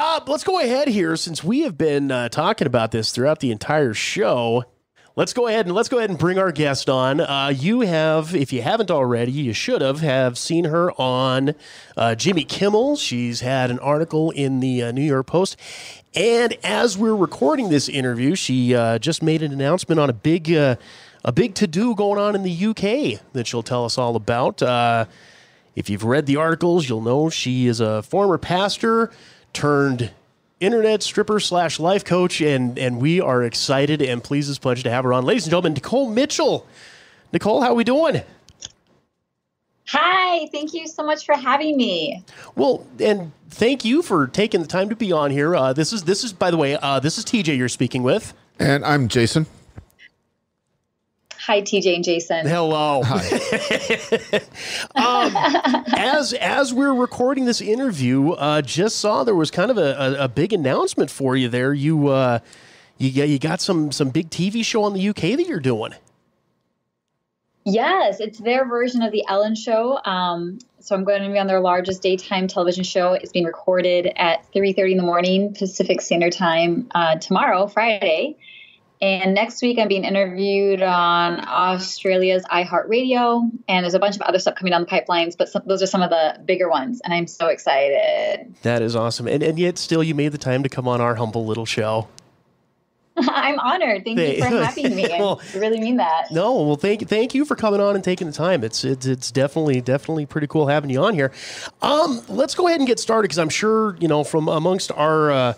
Uh, let's go ahead here since we have been uh, talking about this throughout the entire show. Let's go ahead and let's go ahead and bring our guest on. Uh, you have, if you haven't already, you should have have seen her on uh, Jimmy Kimmel. She's had an article in the uh, New York Post, and as we're recording this interview, she uh, just made an announcement on a big, a big to do going on in the UK that she'll tell us all about. If you've read the articles, you'll know she is a former pastor turned internet stripper slash life coach, and and we are excited and pleased as punch to have her on, ladies and gentlemen. Nikole Mitchell. Nikole, how are we doing? Hi, thank you so much for having me. Well, and thank you for taking the time to be on here. Uh, this is this is by the way, uh, this is TJ you're speaking with. And I'm Jason. Hi, TJ and Jason. Hello. um, as as we're recording this interview, uh, just saw there was kind of a, a, a big announcement for you there. You uh, you you got some some big TV show on the UK that you're doing. Yes, it's their version of the Ellen Show. Um, so I'm going to be on their largest daytime television show. It's being recorded at 3:30 in the morning Pacific Standard Time uh, tomorrow, Friday. And next week, I'm being interviewed on Australia's iHeartRadio, and there's a bunch of other stuff coming down the pipelines, but some, those are some of the bigger ones, and I'm so excited. That is awesome, and and yet still, you made the time to come on our humble little show. I'm honored. Thank you for having me. well, I really mean that. No, well, thank you, thank you for coming on and taking the time. It's it's it's definitely definitely pretty cool having you on here. Um, let's go ahead and get started because I'm sure you know from amongst our. Uh,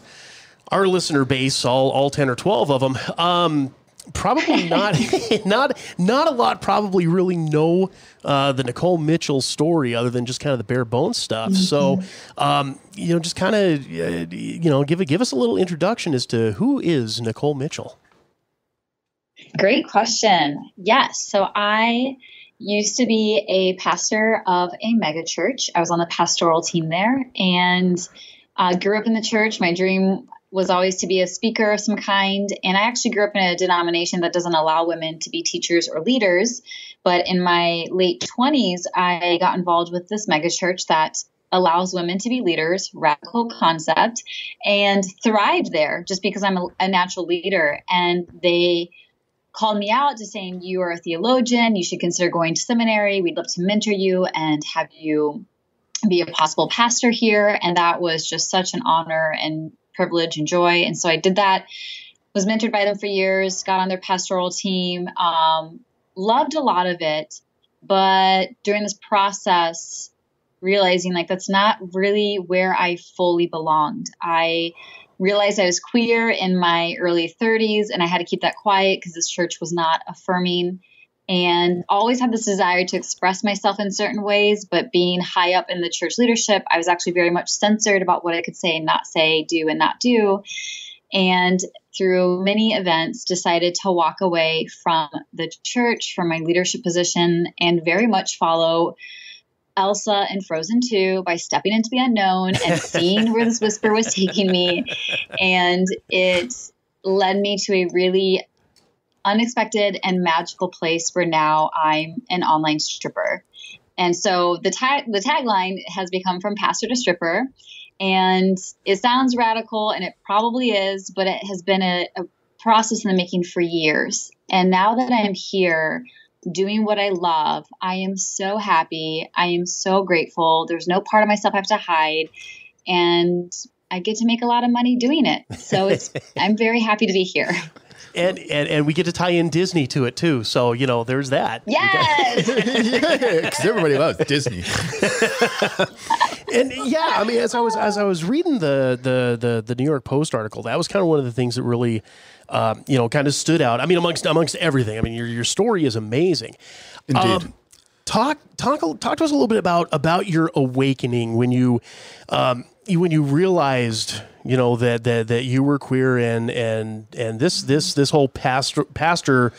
our listener base, all all ten or twelve of them, um, probably not not not a lot. Probably really know uh, the Nikole Mitchell story other than just kind of the bare bones stuff. Mm-hmm. So, um, you know, just kind of uh, you know give give us a little introduction as to who is Nikole Mitchell. Great question. Yes, so I used to be a pastor of a megachurch. I was on the pastoral team there and uh, grew up in the church. My dream was always to be a speaker of some kind. And I actually grew up in a denomination that doesn't allow women to be teachers or leaders. But in my late 20s, I got involved with this megachurch that allows women to be leaders, radical concept, and thrived there just because I'm a, a natural leader. And they called me out to saying, You are a theologian, you should consider going to seminary. We'd love to mentor you and have you be a possible pastor here. And that was just such an honor and privilege and joy. And so I did that, was mentored by them for years, got on their pastoral team, um, loved a lot of it. But during this process, realizing like that's not really where I fully belonged. I realized I was queer in my early 30s and I had to keep that quiet because this church was not affirming and always had this desire to express myself in certain ways. But being high up in the church leadership, I was actually very much censored about what I could say and not say, do and not do. And through many events, decided to walk away from the church, from my leadership position, and very much follow Elsa in Frozen 2 by stepping into the unknown and seeing where this whisper was taking me. And it led me to a really unexpected and magical place where now I'm an online stripper. And so the tag the tagline has become from pastor to stripper. And it sounds radical and it probably is, but it has been a, a process in the making for years. And now that I'm here doing what I love, I am so happy. I am so grateful. There's no part of myself I have to hide. And I get to make a lot of money doing it. So it's I'm very happy to be here and, and and we get to tie in Disney to it too. So you know, there's that. Yes, because everybody loves Disney. and yeah, I mean, as I was as I was reading the the the, the New York Post article, that was kind of one of the things that really. Um, you know, kind of stood out. I mean, amongst amongst everything. I mean, your your story is amazing. Indeed. Um, talk talk talk to us a little bit about about your awakening when you um, when you realized you know that that that you were queer and and and this this this whole pastor pastor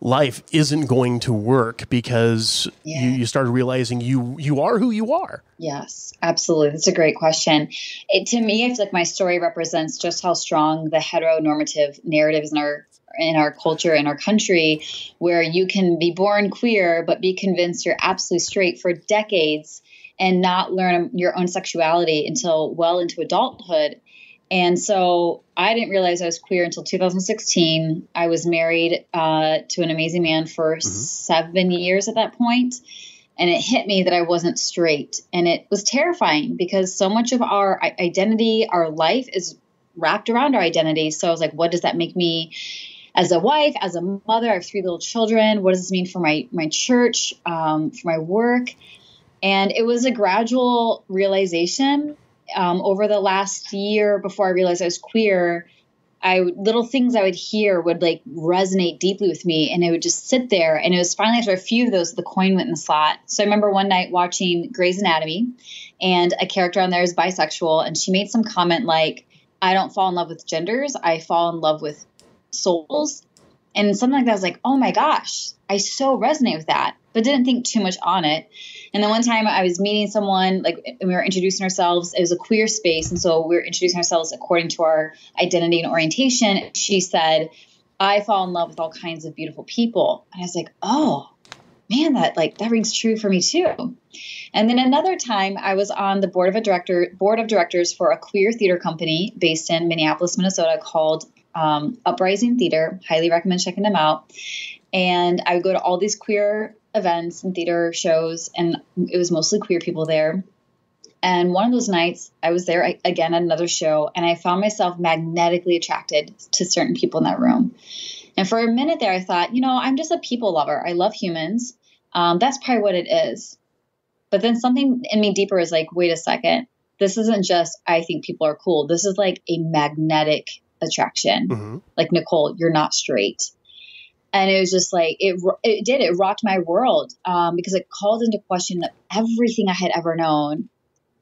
life isn't going to work because yeah. you, you started realizing you you are who you are yes absolutely that's a great question it, to me it's like my story represents just how strong the heteronormative narratives in our in our culture in our country where you can be born queer but be convinced you're absolutely straight for decades and not learn your own sexuality until well into adulthood. And so I didn't realize I was queer until 2016. I was married uh, to an amazing man for mm-hmm. seven years at that point, And it hit me that I wasn't straight. And it was terrifying because so much of our identity, our life is wrapped around our identity. So I was like, what does that make me as a wife, as a mother? I have three little children. What does this mean for my, my church, um, for my work? And it was a gradual realization um, over the last year before I realized I was queer. I little things I would hear would like resonate deeply with me, and it would just sit there. And it was finally after a few of those, the coin went in the slot. So I remember one night watching Grey's Anatomy, and a character on there is bisexual, and she made some comment like, "I don't fall in love with genders; I fall in love with souls." And something like that I was like, "Oh my gosh, I so resonate with that," but didn't think too much on it. And then one time I was meeting someone, like and we were introducing ourselves. It was a queer space, and so we were introducing ourselves according to our identity and orientation. She said, "I fall in love with all kinds of beautiful people," and I was like, "Oh." Man, that like that rings true for me too. And then another time, I was on the board of a director board of directors for a queer theater company based in Minneapolis, Minnesota, called um, Uprising Theater. Highly recommend checking them out. And I would go to all these queer events and theater shows, and it was mostly queer people there. And one of those nights, I was there again at another show, and I found myself magnetically attracted to certain people in that room. And for a minute there, I thought, you know, I'm just a people lover. I love humans. Um, that's probably what it is. But then something in me deeper is like, wait a second. This isn't just, I think people are cool. This is like a magnetic attraction. Mm-hmm. Like, Nikole, you're not straight and it was just like it it did it rocked my world um, because it called into question everything I had ever known.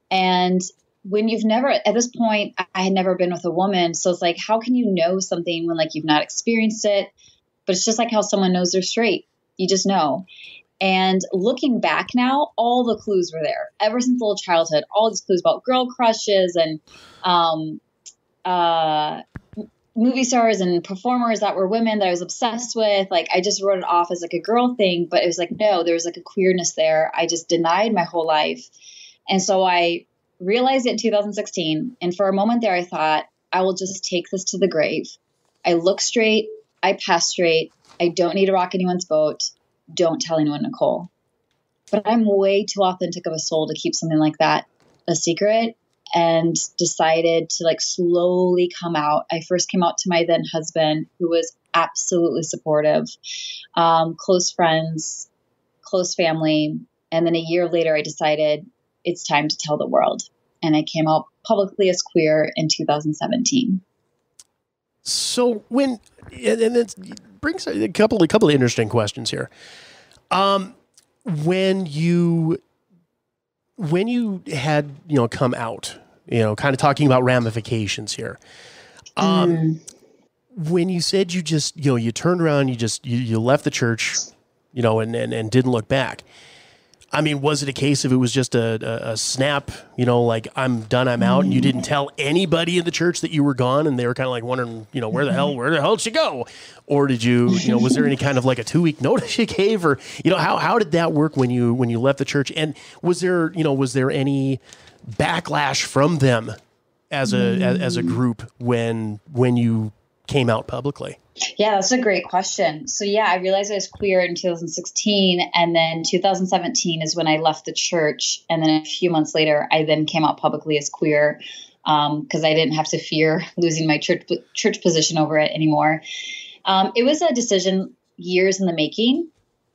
And when you've never at this point I had never been with a woman, so it's like how can you know something when like you've not experienced it? But it's just like how someone knows they're straight. You just know. And looking back now, all the clues were there ever since little childhood. All these clues about girl crushes and um, uh, movie stars and performers that were women that I was obsessed with. Like I just wrote it off as like a girl thing, but it was like no, there was like a queerness there. I just denied my whole life. And so I realized it in 2016, and for a moment there I thought I will just take this to the grave. I look straight, I pass straight. I don't need to rock anyone's boat. Don't tell anyone, Nikole. But I'm way too authentic of a soul to keep something like that a secret and decided to like slowly come out. I first came out to my then husband, who was absolutely supportive, um, close friends, close family. And then a year later, I decided it's time to tell the world. And I came out publicly as queer in 2017. So when and it brings a couple a couple of interesting questions here. Um, when you when you had you know come out you know, kind of talking about ramifications here. Um, mm. When you said you just, you know, you turned around, you just, you, you left the church, you know, and, and, and didn't look back. I mean, was it a case of it was just a, a, a snap, you know, like I'm done, I'm out, and you didn't tell anybody in the church that you were gone, and they were kind of like wondering, you know, where the hell, where the hell did she go? Or did you, you know, was there any kind of like a two week notice you gave, or you know, how how did that work when you when you left the church? And was there, you know, was there any backlash from them as a mm. as, as a group when when you came out publicly? Yeah, that's a great question. So yeah, I realized I was queer in 2016, and then 2017 is when I left the church, and then a few months later, I then came out publicly as queer because um, I didn't have to fear losing my church church position over it anymore. Um, it was a decision years in the making.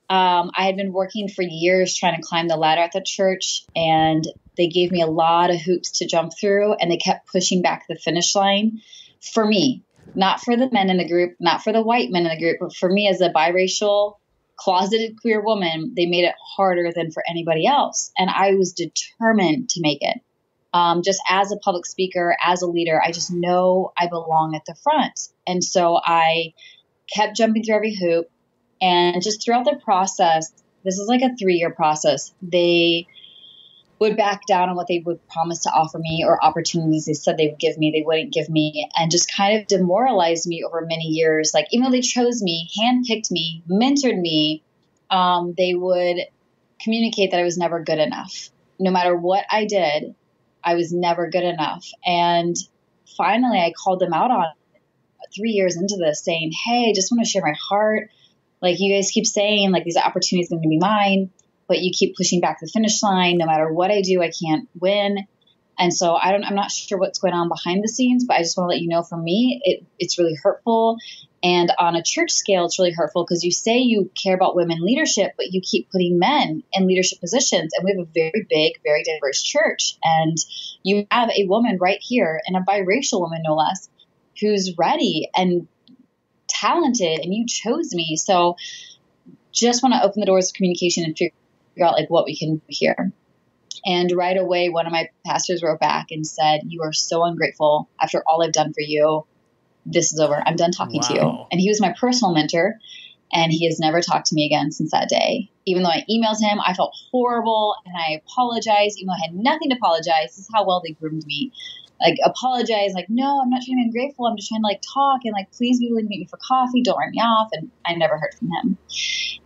Um, I had been working for years trying to climb the ladder at the church, and they gave me a lot of hoops to jump through, and they kept pushing back the finish line for me, not for the men in the group, not for the white men in the group, but for me as a biracial, closeted queer woman. They made it harder than for anybody else, and I was determined to make it. Um, just as a public speaker, as a leader, I just know I belong at the front, and so I kept jumping through every hoop. And just throughout the process, this is like a three year process. They would back down on what they would promise to offer me or opportunities they said they would give me, they wouldn't give me, and just kind of demoralized me over many years. Like, even though they chose me, handpicked me, mentored me, um, they would communicate that I was never good enough. no matter what I did, I was never good enough. And finally, I called them out on three years into this, saying, Hey, I just want to share my heart. Like, you guys keep saying, like, these opportunities are going to be mine, but you keep pushing back the finish line. No matter what I do, I can't win. And so I don't, I'm not sure what's going on behind the scenes, but I just want to let you know for me, it, it's really hurtful. And on a church scale, it's really hurtful because you say you care about women leadership, but you keep putting men in leadership positions. And we have a very big, very diverse church. And you have a woman right here, and a biracial woman, no less, who's ready and talented, and you chose me. So just want to open the doors of communication and figure out like what we can do here. And right away, one of my pastors wrote back and said, You are so ungrateful after all I've done for you. This is over. I'm done talking wow. to you. And he was my personal mentor. And he has never talked to me again since that day. Even though I emailed him, I felt horrible and I apologized, even though I had nothing to apologize. This is how well they groomed me. Like, apologize, like, no, I'm not trying to be ungrateful. I'm just trying to like talk and like, please be willing to meet me for coffee. Don't write me off. And I never heard from him.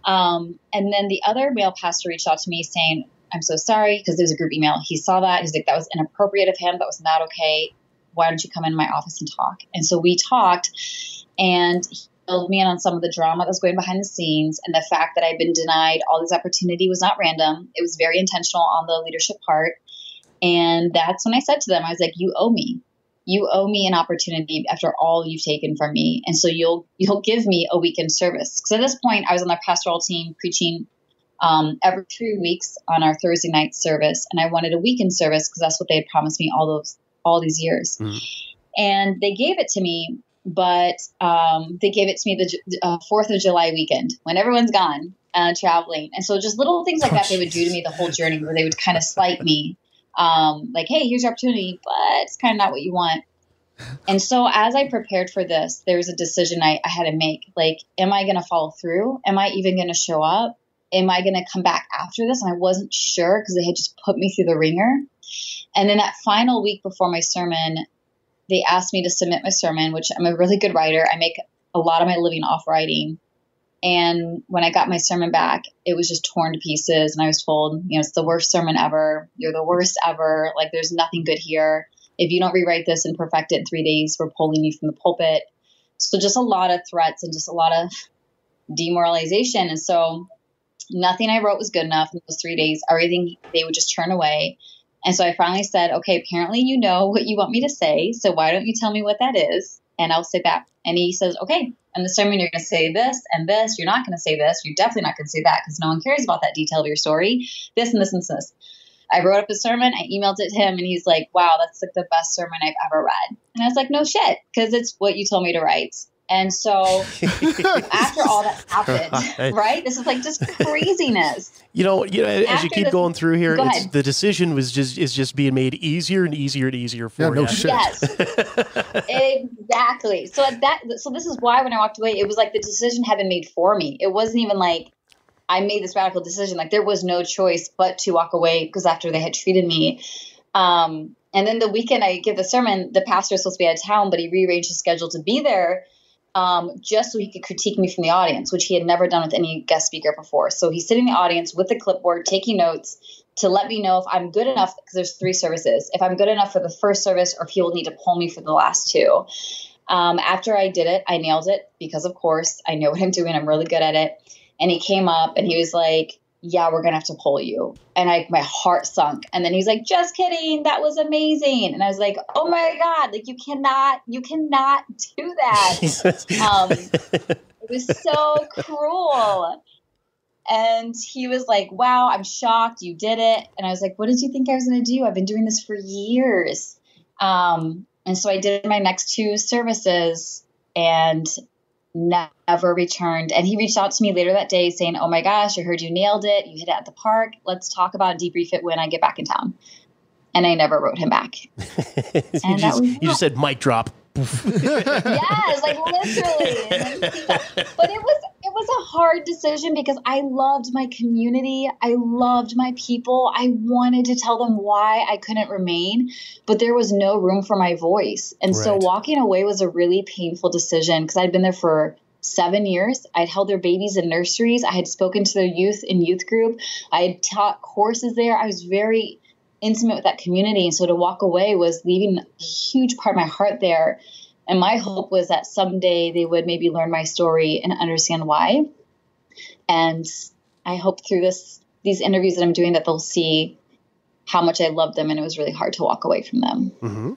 Um, and then the other male pastor reached out to me saying, I'm so sorry because there was a group email. He saw that. He's like, that was inappropriate of him. That was not okay. Why don't you come in my office and talk? And so we talked, and he filled me in on some of the drama that was going behind the scenes and the fact that I'd been denied all this opportunity was not random. It was very intentional on the leadership part. And that's when I said to them, I was like, you owe me. You owe me an opportunity after all you've taken from me. And so you'll you'll give me a weekend service. Because at this point I was on the pastoral team preaching um, every three weeks on our Thursday night service, and I wanted a weekend service because that's what they had promised me all those all these years. Mm-hmm. And they gave it to me, but um, they gave it to me the uh, Fourth uh, of July weekend when everyone's gone uh, traveling, and so just little things like that they would do to me the whole journey, where they would kind of slight me, um, like, "Hey, here's your opportunity, but it's kind of not what you want." And so, as I prepared for this, there was a decision I, I had to make. Like, am I going to follow through? Am I even going to show up? am I going to come back after this? And I wasn't sure because they had just put me through the wringer. And then that final week before my sermon, they asked me to submit my sermon, which I'm a really good writer. I make a lot of my living off writing. And when I got my sermon back, it was just torn to pieces. And I was told, you know, it's the worst sermon ever. You're the worst ever. Like, there's nothing good here. If you don't rewrite this and perfect it in three days, we're pulling you from the pulpit. So, just a lot of threats and just a lot of demoralization. And so, nothing I wrote was good enough in those three days. Everything they would just turn away. And so I finally said, okay, apparently you know what you want me to say. So why don't you tell me what that is? And I'll say that. And he says, okay, in the sermon, you're going to say this and this. You're not going to say this. You're definitely not going to say that because no one cares about that detail of your story. This and this and this. I wrote up a sermon. I emailed it to him, and he's like, "Wow, that's like the best sermon I've ever read." And I was like, "No shit," because it's what you told me to write. And so after all that happened, right? This is like just craziness. You know, you know, as after you keep this, going through here, go the decision was just is just being made easier and easier and easier for yeah, you. No shit. Yes, exactly. So that, so this is why when I walked away, it was like the decision had been made for me. It wasn't even like I made this radical decision. Like there was no choice but to walk away because after they had treated me. Um, and then the weekend I give the sermon, the pastor was supposed to be out of town, but he rearranged his schedule to be there um, just so he could critique me from the audience, which he had never done with any guest speaker before. So he's sitting in the audience with the clipboard, taking notes to let me know if I'm good enough, because there's three services, if I'm good enough for the first service or if he will need to pull me for the last two. Um, after I did it, I nailed it because, of course, I know what I'm doing. I'm really good at it. And he came up and he was like, yeah, we're gonna have to pull you. And I my heart sunk. And then he's like, just kidding, that was amazing. And I was like, oh my God, like you cannot, you cannot do that. um, it was so cruel. And he was like, wow, I'm shocked you did it. And I was like, what did you think I was gonna do? I've been doing this for years. Um, and so I did my next two services and never returned. And he reached out to me later that day saying, Oh my gosh, I heard you nailed it. You hit it at the park. Let's talk about debrief it when I get back in town. And I never wrote him back. you, just, you just said mic drop. yes, like literally. but it was it was a hard decision because I loved my community. I loved my people. I wanted to tell them why I couldn't remain, but there was no room for my voice. And right. so walking away was a really painful decision because I'd been there for seven years. I'd held their babies in nurseries. I had spoken to their youth in youth group. I had taught courses there. I was very intimate with that community. And so to walk away was leaving a huge part of my heart there. And my hope was that someday they would maybe learn my story and understand why. And I hope through this these interviews that I'm doing that they'll see how much I love them and it was really hard to walk away from them. Mm-hmm.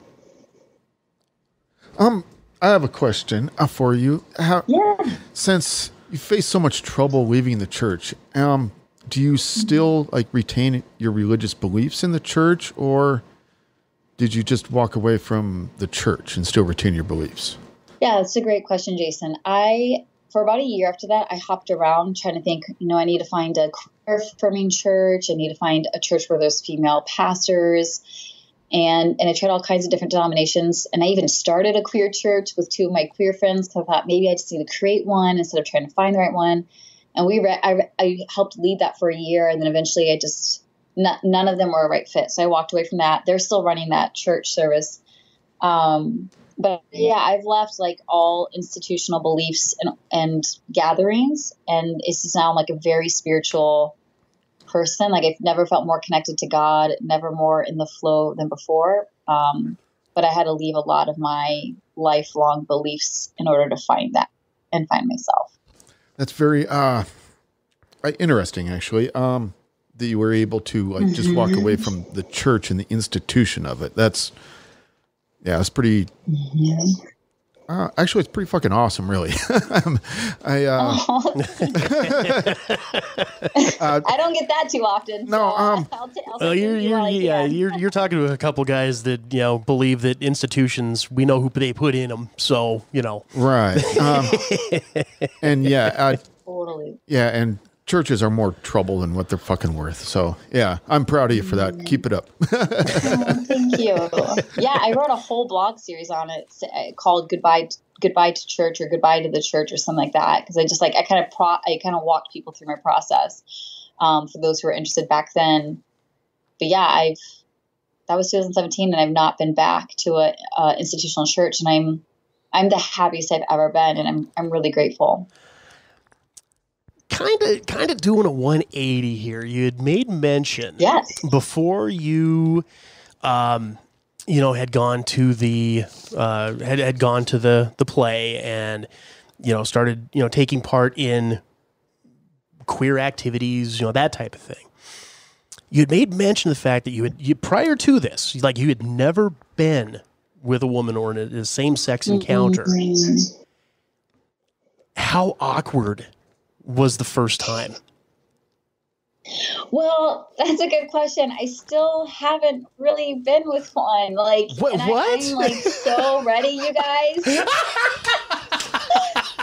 Um, I have a question uh, for you. How, Yeah. since you face so much trouble leaving the church, um, do you mm-hmm. still like retain your religious beliefs in the church, or did you just walk away from the church and still retain your beliefs? Yeah, that's a great question, Jason. I for about a year after that, I hopped around trying to think, you know, I need to find a queer affirming church. I need to find a church where there's female pastors. And and I tried all kinds of different denominations. And I even started a queer church with two of my queer friends because I thought maybe I just need to create one instead of trying to find the right one. And we re- I, I helped lead that for a year, and then eventually I just n- none of them were a right fit. So I walked away from that. They're still running that church service. Um, but yeah, I've left like all institutional beliefs and, and gatherings, and it's just now like a very spiritual person. Like I've never felt more connected to God, never more in the flow than before. Um, but I had to leave a lot of my lifelong beliefs in order to find that and find myself. That's very uh, uh, interesting, actually. Um, that you were able to like just walk away from the church and the institution of it. That's yeah, it's pretty. Uh, actually, it's pretty fucking awesome, really. Um, I uh, I don't get that too often. No, so um, I'll, t- I'll Well, you're, you you're, while I yeah, you're, you're talking to a couple guys that you know believe that institutions we know who they put in them. So you know, right, um, and yeah, uh, totally. yeah, and churches are more trouble than what they're fucking worth. So yeah, I'm proud of you for that. Keep it up. Thank you. Yeah, I wrote a whole blog series on it uh, called "Goodbye Goodbye to Church" or "Goodbye to the Church" or something like that. Because I just like I kind of pro I kind of walked people through my process um, for those who are interested back then. But yeah, I've that was 2017, and I've not been back to a uh, institutional church, and I'm I'm the happiest I've ever been, and I'm I'm really grateful. Kind of kind of doing a 180 here. You had made mention Yes. before you, um, you know, had gone to the uh, had had gone to the the play and you know started you know taking part in queer activities, you know that type of thing. You had made mention of the fact that you had you, prior to this, like you had never been with a woman or in a, a same sex encounter. How awkward was the first time? Well, that's a good question. I still haven't really been with one. Like, What- and I, what? I'm like so ready, you guys.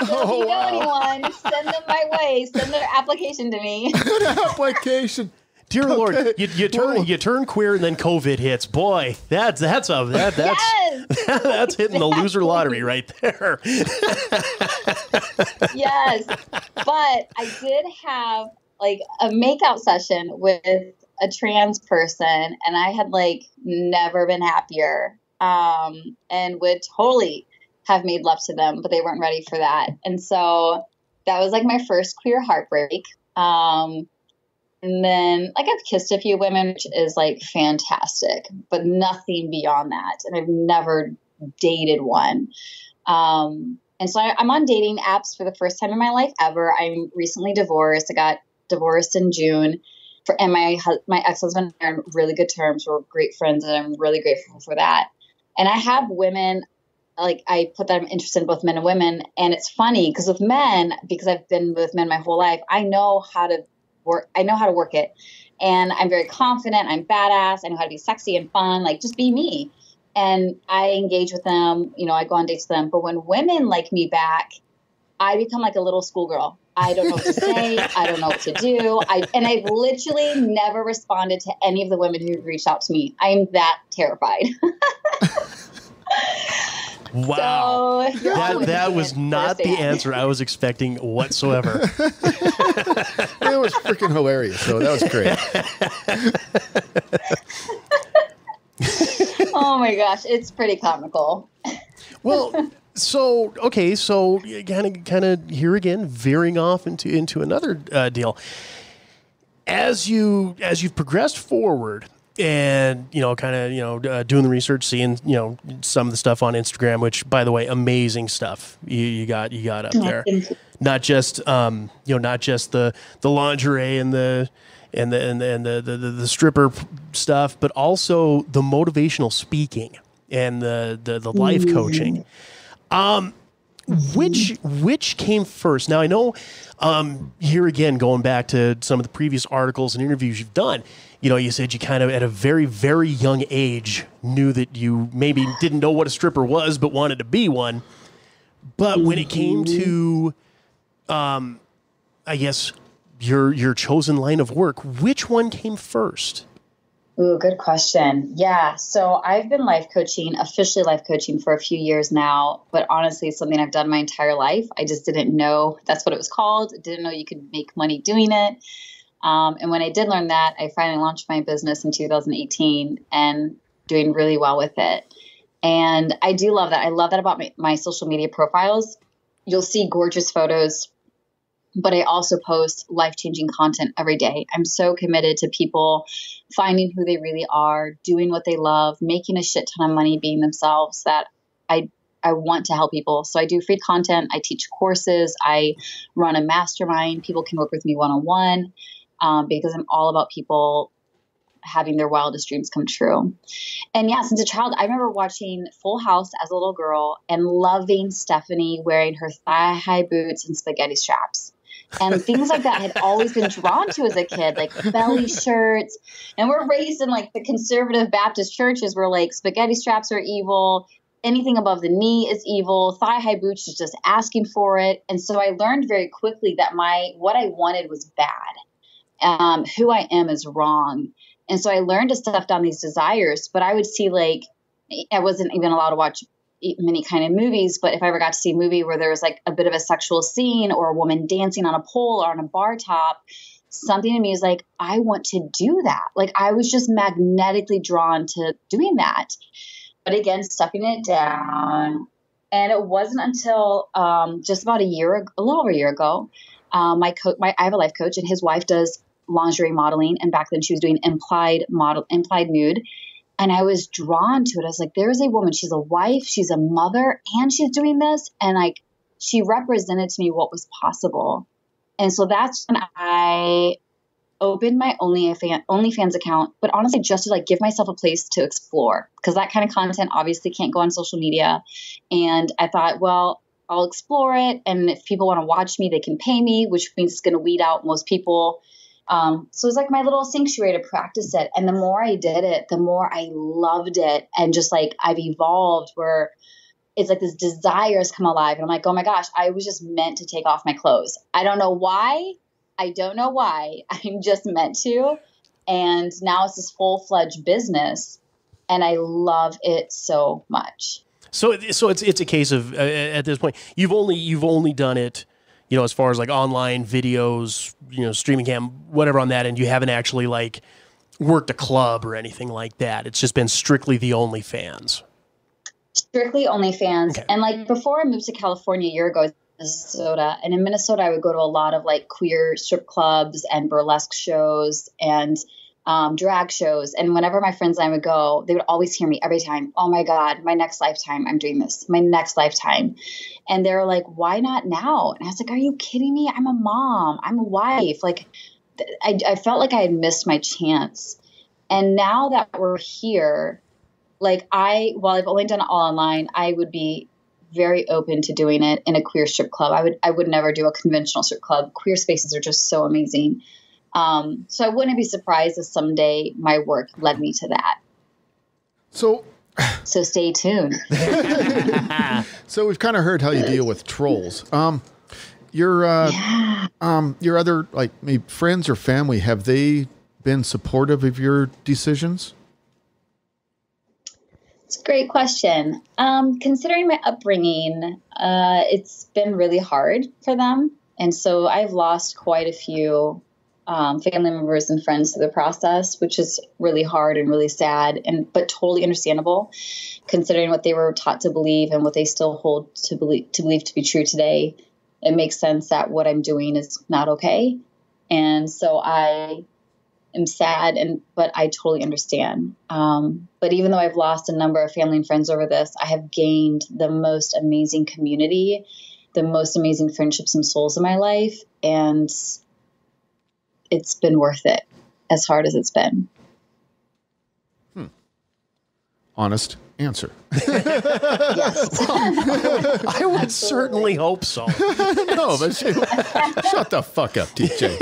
so if you know oh, anyone, send them my way. Send their application to me. Application. Dear Lord, you, you turn Well- you turn queer and then COVID hits. Boy, that's that's a that that's yes, that's hitting the loser lottery right there. yes. But I did have like a makeout session with a trans person, and I had like never been happier. Um, and would totally have made love to them, but they weren't ready for that. And so that was like my first queer heartbreak. Um, and then like I've kissed a few women, which is like fantastic, but nothing beyond that. And I've never dated one. Um, and so I, I'm on dating apps for the first time in my life ever. I'm recently divorced. I got divorced in June. For, and my my ex husband are on really good terms. We're great friends, and I'm really grateful for that. And I have women, like I put that I'm interested in both men and women. And it's funny because with men, because I've been with men my whole life, I know how to work. I know how to work it, and I'm very confident. I'm badass. I know how to be sexy and fun. Like just be me. And I engage with them. You know, I go on dates with them. But when women like me back, I become like a little schoolgirl. I don't know what to say. I don't know what to do. I and I've literally never responded to any of the women who reached out to me. I'm that terrified. Wow. So that that was not the answer I was expecting whatsoever. It was freaking hilarious. So that was great. Oh my gosh, it's pretty comical. well, so okay, so kind of kind of here again, veering off into into another uh, deal. As you as you've progressed forward and you know, kind of you know, uh, doing the research, seeing you know some of the stuff on Instagram, which by the way, amazing stuff you, you got you got up there. Not just um, you know, not just the the lingerie and the and the and the and the, the, the, the stripper stuff, but also the motivational speaking and the the, the life mm-hmm. coaching. Um, which which came first? Now I know um, here again, going back to some of the previous articles and interviews you've done, you know, you said you kind of at a very very young age knew that you maybe didn't know what a stripper was, but wanted to be one. But when it came to, um, I guess your your chosen line of work, which one came first? Ooh, good question. Yeah. So I've been life coaching, officially life coaching for a few years now, but honestly, it's something I've done my entire life. I just didn't know that's what it was called. Didn't know you could make money doing it. Um, and when I did learn that, I finally launched my business in 2018 and doing really well with it. And I do love that. I love that about my, my social media profiles. You'll see gorgeous photos but I also post life changing content every day. I'm so committed to people finding who they really are, doing what they love, making a shit ton of money being themselves that I I want to help people. So I do free content, I teach courses, I run a mastermind. People can work with me one on one because I'm all about people having their wildest dreams come true. And yeah, since a child, I remember watching Full House as a little girl and loving Stephanie wearing her thigh high boots and spaghetti straps and things like that had always been drawn to as a kid, like belly shirts. And we're raised in like the conservative Baptist churches where like spaghetti straps are evil, anything above the knee is evil, thigh high boots is just asking for it. And so I learned very quickly that my what I wanted was bad. Um, who I am is wrong. And so I learned to stuff down these desires, but I would see like I wasn't even allowed to watch many kind of movies, but if I ever got to see a movie where there was like a bit of a sexual scene or a woman dancing on a pole or on a bar top, something in me is like, I want to do that. Like I was just magnetically drawn to doing that. But again, stuffing it down. And it wasn't until um, just about a year, a little over a year ago, um, my coach, my I have a life coach, and his wife does lingerie modeling, and back then she was doing implied model, implied nude and I was drawn to it. I was like, there's a woman, she's a wife, she's a mother, and she's doing this. And like, she represented to me what was possible. And so that's when I opened my OnlyFans, OnlyFans account, but honestly, just to like give myself a place to explore because that kind of content obviously can't go on social media. And I thought, well, I'll explore it. And if people want to watch me, they can pay me, which means it's going to weed out most people um, so it was like my little sanctuary to practice it. And the more I did it, the more I loved it. And just like I've evolved where it's like this desire has come alive. And I'm like, oh my gosh, I was just meant to take off my clothes. I don't know why. I don't know why. I'm just meant to. And now it's this full fledged business. And I love it so much. So, so it's it's a case of uh, at this point you've only you've only done it you know, as far as like online videos, you know, streaming cam, whatever on that end, you haven't actually like worked a club or anything like that. It's just been strictly the OnlyFans. Strictly OnlyFans. Okay. And like before I moved to California a year ago, Minnesota, and in Minnesota, I would go to a lot of like queer strip clubs and burlesque shows and um, drag shows. And whenever my friends and I would go, they would always hear me every time, oh my God, my next lifetime, I'm doing this, my next lifetime. And they're like, why not now? And I was like, are you kidding me? I'm a mom, I'm a wife. Like, I, I felt like I had missed my chance. And now that we're here, like, I, while I've only done it all online, I would be very open to doing it in a queer strip club. I would I would never do a conventional strip club. Queer spaces are just so amazing. Um, so I wouldn't be surprised if someday my work led me to that. So, so stay tuned. so we've kind of heard how you deal with trolls. Um, your uh, yeah. um, your other like maybe friends or family have they been supportive of your decisions? It's a great question. Um, considering my upbringing, uh, it's been really hard for them, and so I've lost quite a few um, family members and friends through the process, which is really hard and really sad, and but totally understandable, considering what they were taught to believe and what they still hold to believe to believe to be true today. It makes sense that what I'm doing is not okay, and so I am sad and but I totally understand. Um, but even though I've lost a number of family and friends over this, I have gained the most amazing community, the most amazing friendships and souls in my life, and it's been worth it as hard as it's been. Hmm. Honest answer. Yes. Um, I would certainly hope so. no, but she, shut the fuck up, TJ.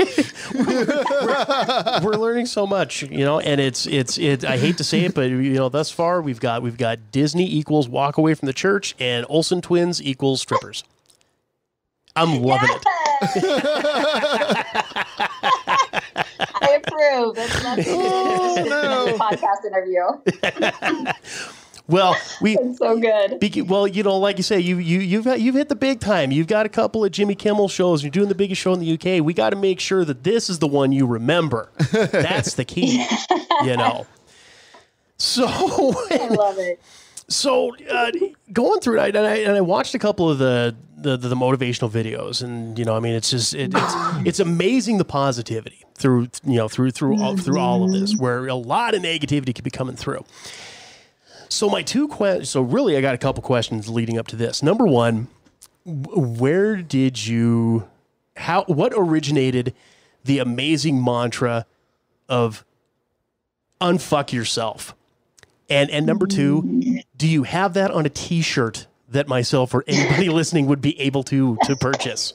We're learning so much, you know, and it's it's it. I hate to say it, but you know, thus far we've got we've got Disney equals walk away from the church, and Olsen twins equals strippers. I'm loving it. I approve. It's not Oh, no. podcast interview. Well, we It's so good. Be- well, you know, like you say, you you you've had, you've hit the big time. You've got a couple of Jimmy Kimmel shows. You're doing the biggest show in the UK. We got to make sure that this is the one you remember. That's the key, you know. So, I love it. so uh, going through it, and I and I watched a couple of the, the the motivational videos, and you know, I mean, it's just it, it's it's amazing the positivity through you know through through all, through all of this, mm-hmm. where a lot of negativity could be coming through. So my two questions. So really, I got a couple questions leading up to this. Number one, where did you, how, what originated the amazing mantra of unfuck yourself? And and number two, do you have that on a T-shirt that myself or anybody listening would be able to to purchase?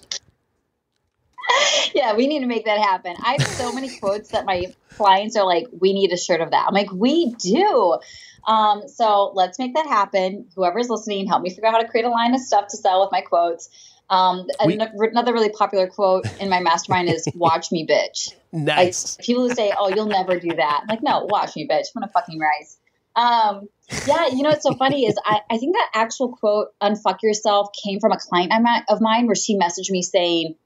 Yeah, we need to make that happen. I have so many quotes that my clients are like, "We need a shirt of that." I'm like, "We do." Um, so let's make that happen. Whoever's listening, help me figure out how to create a line of stuff to sell with my quotes. Um, We- another really popular quote in my mastermind is "Watch me, bitch." Like Nice. people who say, "Oh, you'll never do that," I'm like, no, watch me, bitch. I'm gonna fucking rise. Um, yeah, you know what's so funny is I, I think that actual quote "unfuck yourself" came from a client of mine where she messaged me saying,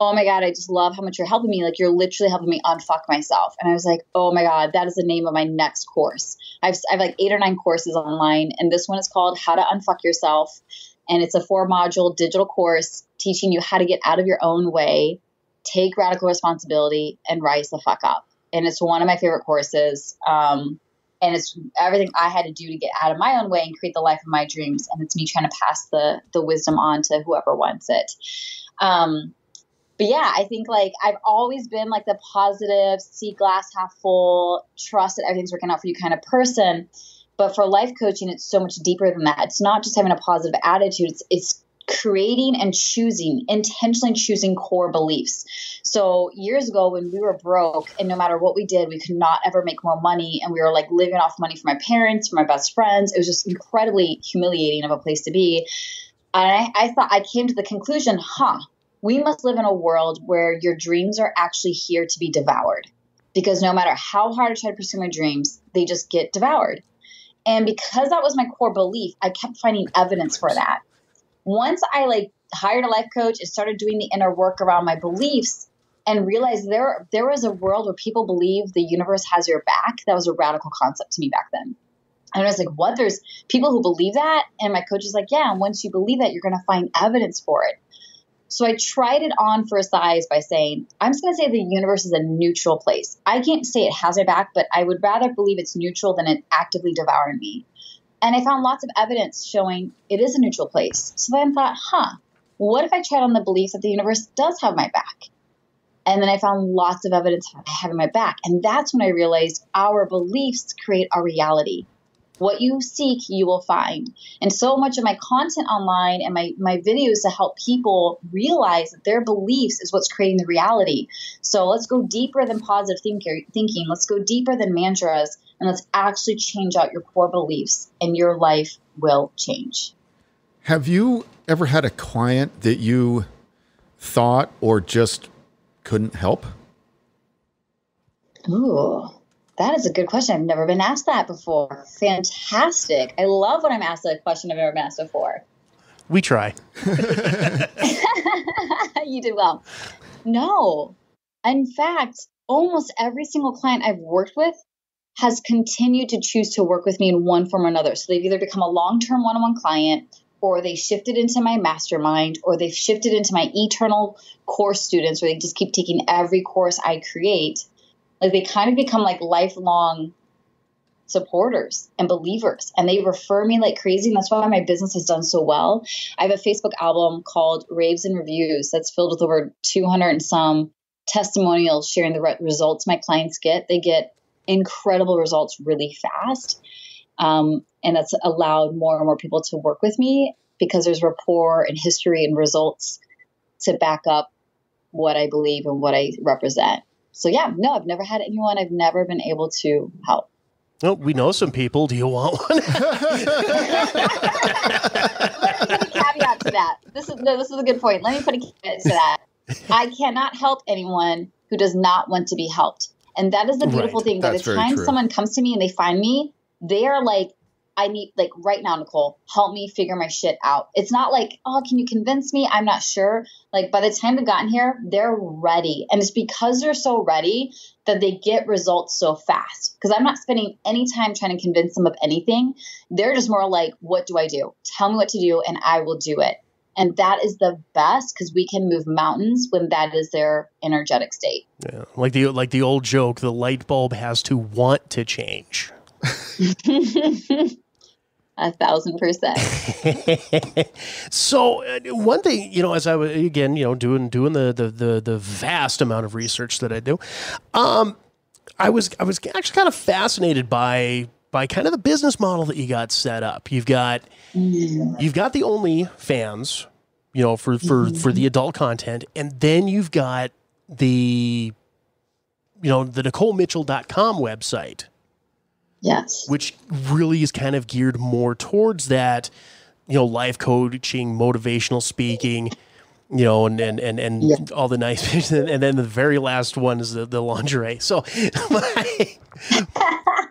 "Oh my god, I just love how much you're helping me. Like you're literally helping me unfuck myself." And I was like, "Oh my god, that is the name of my next course." I've I've like eight or nine courses online, and this one is called "How to Unfuck Yourself," and it's a four module digital course teaching you how to get out of your own way take radical responsibility and rise the fuck up. And it's one of my favorite courses. Um, and it's everything I had to do to get out of my own way and create the life of my dreams. And it's me trying to pass the the wisdom on to whoever wants it. Um, but yeah, I think like I've always been like the positive, see glass half full, trust that everything's working out for you kind of person. But for life coaching, it's so much deeper than that. It's not just having a positive attitude. It's it's creating and choosing, intentionally choosing core beliefs. So years ago when we were broke and no matter what we did, we could not ever make more money and we were like living off money from my parents, from my best friends. It was just incredibly humiliating of a place to be. And I, I thought I came to the conclusion, huh, we must live in a world where your dreams are actually here to be devoured. Because no matter how hard I try to pursue my dreams, they just get devoured. And because that was my core belief, I kept finding evidence for that. Once I like hired a life coach and started doing the inner work around my beliefs and realized there there was a world where people believe the universe has your back, that was a radical concept to me back then. And I was like, what? There's people who believe that? And my coach is like, yeah, and once you believe that, you're going to find evidence for it. So I tried it on for a size by saying, I'm just going to say the universe is a neutral place. I can't say it has my back, but I would rather believe it's neutral than it actively devouring me. And I found lots of evidence showing it is a neutral place. So then I thought, huh, what if I tried on the belief that the universe does have my back? And then I found lots of evidence having my back. And that's when I realized our beliefs create our reality. What you seek, you will find. And so much of my content online and my, my videos to help people realize that their beliefs is what's creating the reality. So let's go deeper than positive thinker, thinking. Let's go deeper than mantras and let's actually change out your core beliefs and your life will change. Have you ever had a client that you thought or just couldn't help? Ooh, that is a good question. I've never been asked that before. Fantastic. I love when I'm asked a question I've never been asked before. We try. you did well. No. In fact, almost every single client I've worked with has continued to choose to work with me in one form or another. So they've either become a long term one on one client, or they shifted into my mastermind, or they've shifted into my eternal course students, where they just keep taking every course I create. Like they kind of become like lifelong supporters and believers and they refer me like crazy and that's why my business has done so well. I have a facebook album called raves and reviews that's filled with over 200 and some testimonials sharing the re- results my clients get. They get incredible results really fast um, and that's allowed more and more people to work with me because there's rapport and history and results to back up what i believe and what i represent so yeah no i've never had anyone i've never been able to help Oh, we know some people. Do you want one? Let me put a caveat to that. This is no, this is a good point. Let me put a caveat to that. I cannot help anyone who does not want to be helped. And that is the beautiful Right. thing. By That's the time true. someone comes to me and they find me, they are like, I need, like, right now, Nikole, help me figure my shit out. It's not like, oh, can you convince me? I'm not sure. Like, by the time they've gotten here, they're ready. And it's because they're so ready that they get results so fast. Because I'm not spending any time trying to convince them of anything. They're just more like, what do I do? Tell me what to do, and I will do it. And that is the best because we can move mountains when that is their energetic state. Yeah, like the like the old joke, the light bulb has to want to change. A thousand percent. so uh, one thing, you know, as I was again, you know, doing doing the the the, the vast amount of research that I do, um, I was I was actually kind of fascinated by by kind of the business model that you got set up. You've got you've got the only fans, you know, for for for the adult content, and then you've got the you know the NikoleMitchell.com website Yes. which really is kind of geared more towards that, you know, life coaching, motivational speaking, you know, and and and, and Yeah. all the nice, and then the very last one is the, the lingerie. So,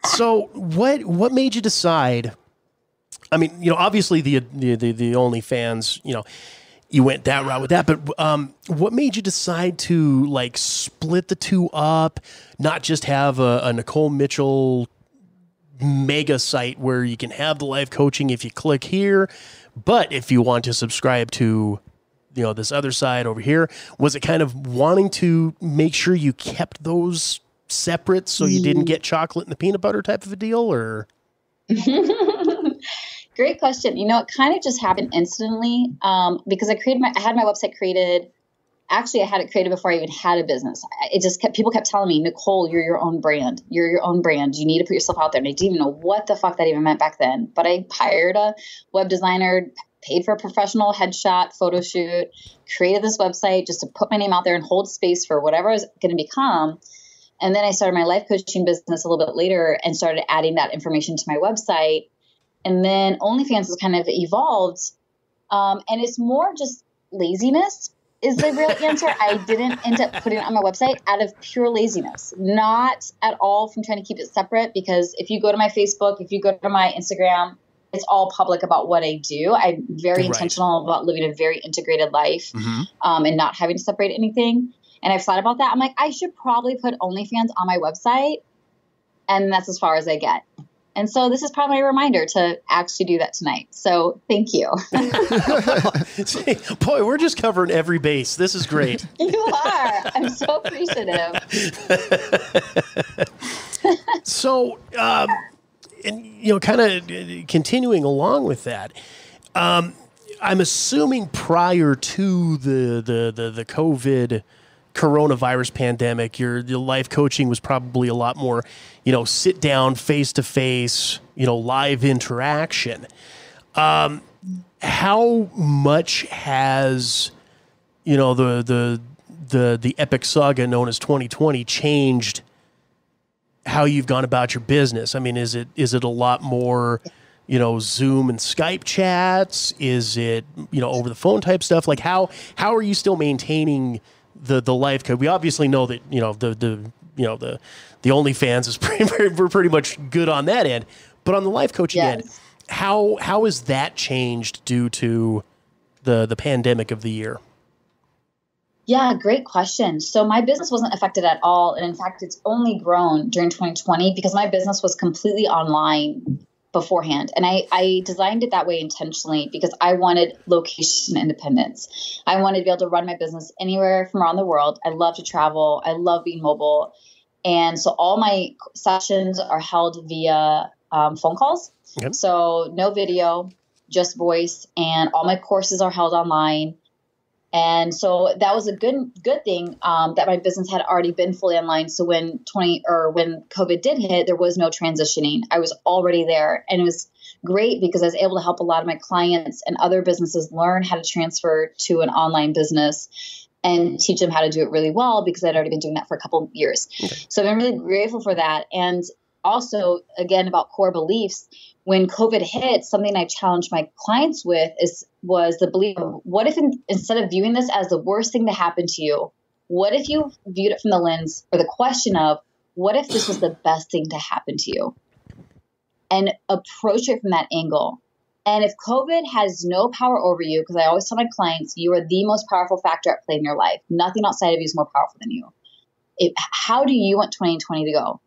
so what what made you decide? I mean, you know, obviously the the the, the OnlyFans, you know, you went that route with that, but um, what made you decide to like split the two up, not just have a, a Nikole Mitchell mega site where you can have the live coaching if you click here, but if you want to subscribe to you know this other side over here, was it kind of wanting to make sure you kept those separate so you didn't get chocolate and the peanut butter type of a deal or Great question. You know, it kind of just happened instantly um, because I created my, I had my website created. Actually, I had it created before I even had a business. It just kept people kept telling me, Nikole, you're your own brand. You're your own brand. You need to put yourself out there. And I didn't even know what the fuck that even meant back then. But I hired a web designer, paid for a professional headshot photo shoot, created this website just to put my name out there and hold space for whatever I was going to become. And then I started my life coaching business a little bit later and started adding that information to my website. And then OnlyFans has kind of evolved. Um, and it's more just laziness is the real answer. I didn't end up putting it on my website out of pure laziness, not at all from trying to keep it separate. Because if you go to my Facebook, if you go to my Instagram, it's all public about what I do. I'm very Right. intentional about living a very integrated life um, and not having to separate anything. And I've thought about that. I'm like, I should probably put OnlyFans on my website. And that's as far as I get. And so this is probably a reminder to actually do that tonight. So thank you. boy we're just covering every base this is great you are. I'm so appreciative. so um, and you know kind of continuing along with that um, i'm assuming prior to the the the, the covid coronavirus pandemic your, your life coaching was probably a lot more you know sit down face to face you know live interaction um, how much has you know the the the the epic saga known as 2020 changed how you've gone about your business. I mean, is it is it a lot more, you know, Zoom and Skype chats? Is it you know over the phone type stuff? Like how how are you still maintaining the the life code? We obviously know that you know the the you know the the OnlyFans is pretty we're pretty much good on that end, but on the life coaching end, Yes. how how has that changed due to the the pandemic of the year? Yeah, great question. So my business wasn't affected at all. And in fact, it's only grown during 2020 because my business was completely online beforehand. And I, I designed it that way intentionally because I wanted location independence. I wanted to be able to run my business anywhere from around the world. I love to travel. I love being mobile. And so all my sessions are held via um, phone calls. Okay. So no video, just voice, and all my courses are held online. And so that was a good good thing um, that my business had already been fully online. So when twenty or when COVID did hit, there was no transitioning. I was already there, and it was great because I was able to help a lot of my clients and other businesses learn how to transfer to an online business and teach them how to do it really well because I'd already been doing that for a couple of years. Okay. So I've been really grateful for that. And also, again, about core beliefs. When COVID hit, something I challenged my clients with is was the belief of what if in, instead of viewing this as the worst thing to happen to you, what if you viewed it from the lens or the question of what if this was the best thing to happen to you? And approach it from that angle. And if COVID has no power over you, because I always tell my clients, you are the most powerful factor at play in your life. Nothing outside of you is more powerful than you. It, how do you want 2020 to go?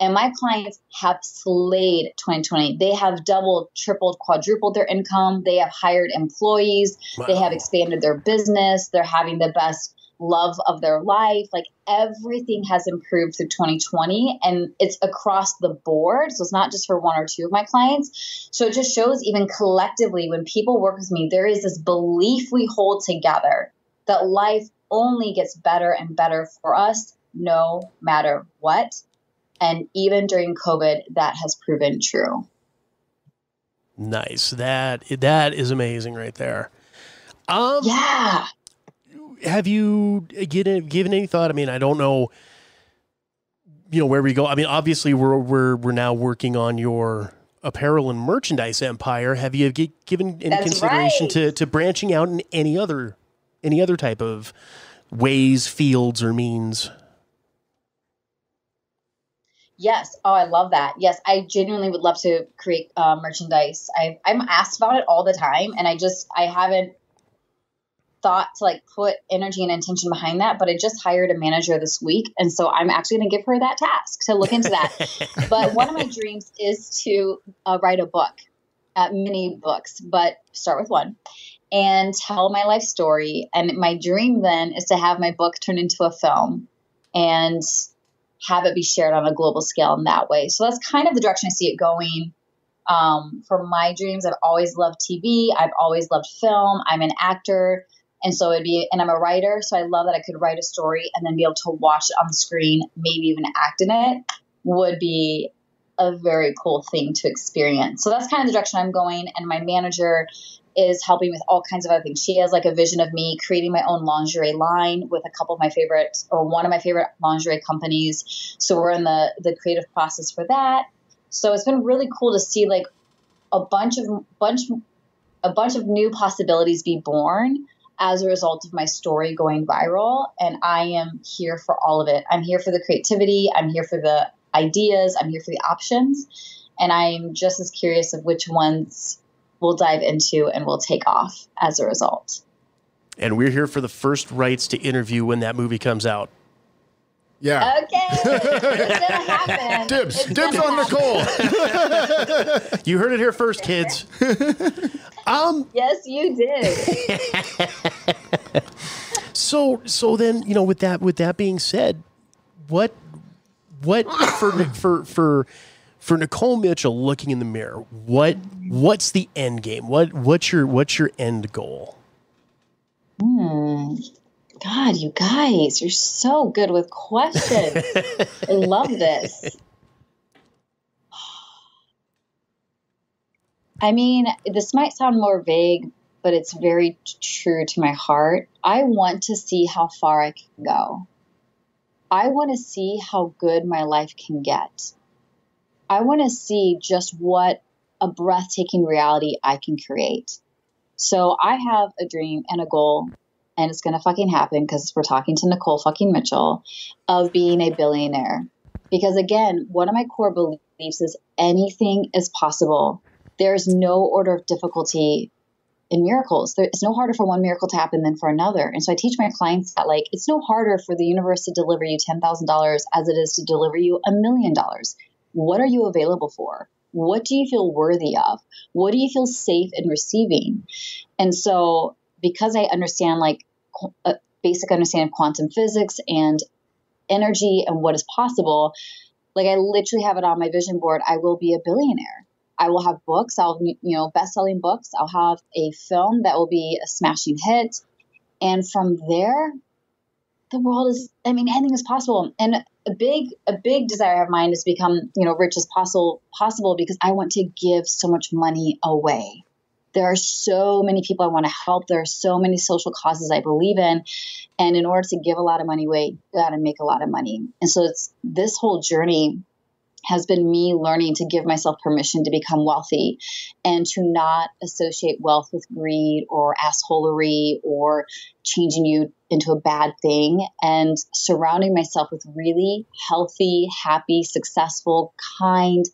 And my clients have slayed 2020. They have doubled, tripled, quadrupled their income. They have hired employees. Wow. They have expanded their business. They're having the best love of their life. Like everything has improved through 2020 and it's across the board. So it's not just for one or two of my clients. So it just shows even collectively when people work with me, there is this belief we hold together that life only gets better and better for us no matter what. And even during COVID, that has proven true. Nice. That that is amazing right there. Um, yeah. Have you given given any thought? I mean, I don't know. You know where we go. I mean, obviously we're we're we're now working on your apparel and merchandise empire. Have you given any That's consideration right. to to branching out in any other any other type of ways, fields, or means? Yes. Oh, I love that. Yes, I genuinely would love to create uh, merchandise. I, I'm asked about it all the time, and I just I haven't thought to like put energy and intention behind that. But I just hired a manager this week, and so I'm actually going to give her that task to look into that. but one of my dreams is to uh, write a book, uh, many books, but start with one and tell my life story. And my dream then is to have my book turn into a film and have it be shared on a global scale in that way. So that's kind of the direction I see it going. Um, for my dreams, I've always loved TV. I've always loved film. I'm an actor. And so it'd be, and I'm a writer. So I love that I could write a story and then be able to watch it on the screen, maybe even act in it would be a very cool thing to experience. So that's kind of the direction I'm going. And my manager is helping with all kinds of other things. She has like a vision of me creating my own lingerie line with a couple of my favorite or one of my favorite lingerie companies. So we're in the the creative process for that. So it's been really cool to see like a bunch of bunch a bunch of new possibilities be born as a result of my story going viral and I am here for all of it. I'm here for the creativity, I'm here for the ideas, I'm here for the options, and I'm just as curious of which ones we'll dive into and we'll take off as a result. And we're here for the first rights to interview when that movie comes out. Yeah. Okay. it's gonna happen. Dibs. It's Dibs on Nikole. you heard it here first, kids. um. Yes, you did. so, so then you know, with that, with that being said, what, what for for for for Nikole Mitchell looking in the mirror, what what's the end game? What what's your what's your end goal? Hmm. God, you guys, you're so good with questions. I love this. I mean, this might sound more vague, but it's very true to my heart. I want to see how far I can go. I want to see how good my life can get. I want to see just what a breathtaking reality I can create. So I have a dream and a goal, and it's going to fucking happen because we're talking to Nikole fucking Mitchell of being a billionaire. Because again, one of my core beliefs is anything is possible. There's no order of difficulty in miracles. There, it's no harder for one miracle to happen than for another. And so I teach my clients that like it's no harder for the universe to deliver you $10,000 as it is to deliver you a million dollars. What are you available for? What do you feel worthy of? What do you feel safe in receiving? And so, because I understand like a uh, basic understanding of quantum physics and energy and what is possible. Like I literally have it on my vision board. I will be a billionaire. I will have books. I'll, you know, best-selling books. I'll have a film that will be a smashing hit, and from there, the world is. I mean, anything is possible. And a big, a big desire of mine is to become, you know, rich as possible, possible because I want to give so much money away. There are so many people I want to help. There are so many social causes I believe in, and in order to give a lot of money away, you got to make a lot of money. And so it's this whole journey has been me learning to give myself permission to become wealthy and to not associate wealth with greed or assholery or changing you into a bad thing and surrounding myself with really healthy, happy, successful, kind,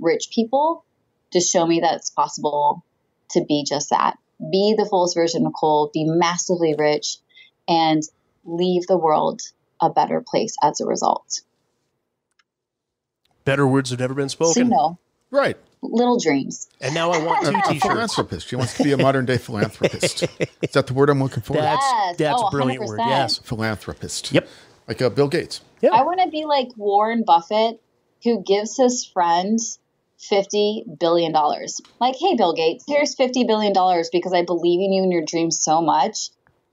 rich people to show me that it's possible to be just that. Be the fullest version of Nikole, be massively rich, and leave the world a better place as a result. Better words have never been So, you spoken. know, Right. little dreams. And now I want two A t-shirts. philanthropist. She wants to be a modern day philanthropist. Is that the word I'm looking for? That's Yes. that's Oh, a brilliant word. 100%. Yes. philanthropist. Yep. Like uh, Bill Gates. Yeah. I want to be like Warren Buffett, who gives his friends fifty billion dollars. Like, hey, Bill Gates, here's fifty billion dollars because I believe in you and your dreams so much.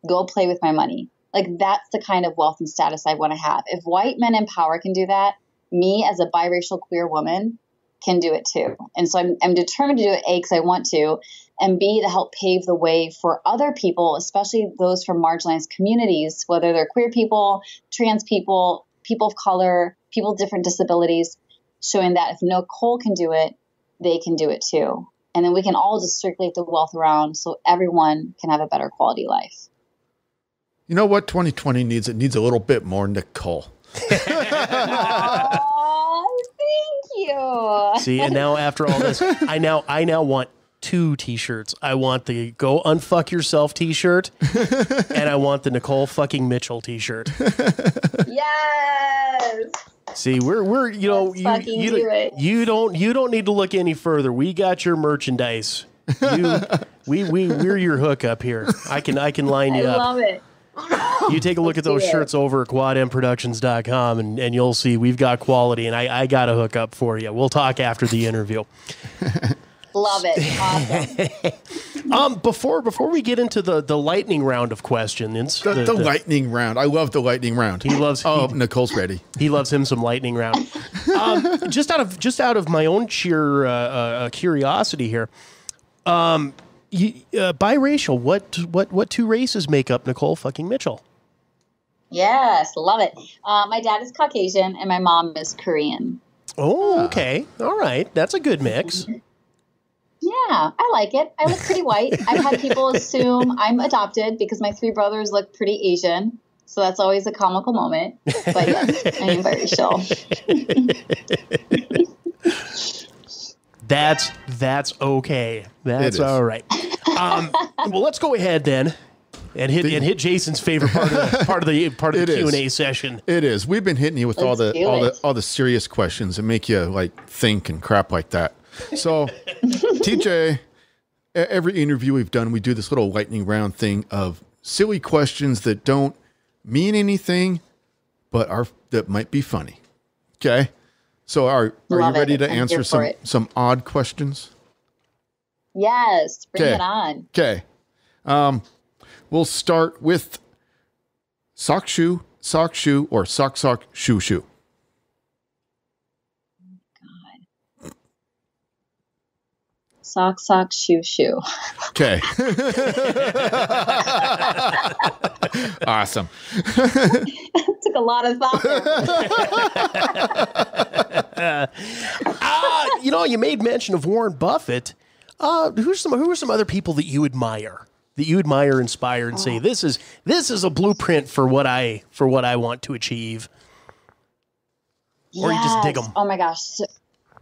Go play with my money. Like that's the kind of wealth and status I want to have. If white men in power can do that, me as a biracial queer woman can do it too. And so I'm, I'm determined to do it A because I want to, and B to help pave the way for other people, especially those from marginalized communities, whether they're queer people, trans people, people of color, people with different disabilities, showing that if Nikole can do it, they can do it too. And then we can all just circulate the wealth around so everyone can have a better quality life. You know what 2020 needs? It needs a little bit more Nikole. oh, thank you. See, and now after all this, I now I now want two t-shirts. I want the go unfuck yourself t-shirt and I want the Nikole fucking Mitchell t-shirt. Yes. See, we're we're you know you you, do you don't you don't need to look any further. We got your merchandise. You we we we're your hookup here. I can I can line I you up. love it. You take a look at those shirts over at quadmproductions.com and, and you'll see we've got quality and I, I got a hook up for you. We'll talk after the interview. Love it. Awesome. Um, before before we get into the, the lightning round of questions, The, the- the, the- lightning round. I love the lightning round. He loves- Oh, he- Nikole's ready. he loves him some lightning round. Um, just out of just out of my own sheer uh, uh, curiosity here, um, you, uh, biracial. What what what two races make up Nikole fucking Mitchell? yes, love it. Uh, my dad is Caucasian and my mom is Korean. Oh, okay, all right, that's a good mix. Yeah, I like it. I look pretty white. I've had people assume I'm adopted because my three brothers look pretty Asian. So that's always a comical moment. But yes, I am biracial. That's that's okay. That's all right. Um, well, let's go ahead then and hit and hit Jason's favorite part of the part of the part of the. Q and A session. It is. We've been hitting you with all Let's the all it. the all the serious questions and make you like think and crap like that. So, TJ, every interview we've done, we do this little lightning round thing of silly questions that don't mean anything, but are that might be funny. Okay. So, are are Love you it. ready to I'm answer some it. some odd questions? Yes, bring Okay. it on. Okay. Um, we'll start with sock shoe, sock shoe, or sock sock shoe shoe. Sock, sock, shoe, shoe. Okay. awesome. Took a lot of thought there. Uh, you know, you made mention of Warren Buffett. Uh, who's some who are some other people that you admire? That you admire, inspire, and say this is this is a blueprint for what I for what I want to achieve. Or you just dig Yes. 'em. Oh my gosh, so,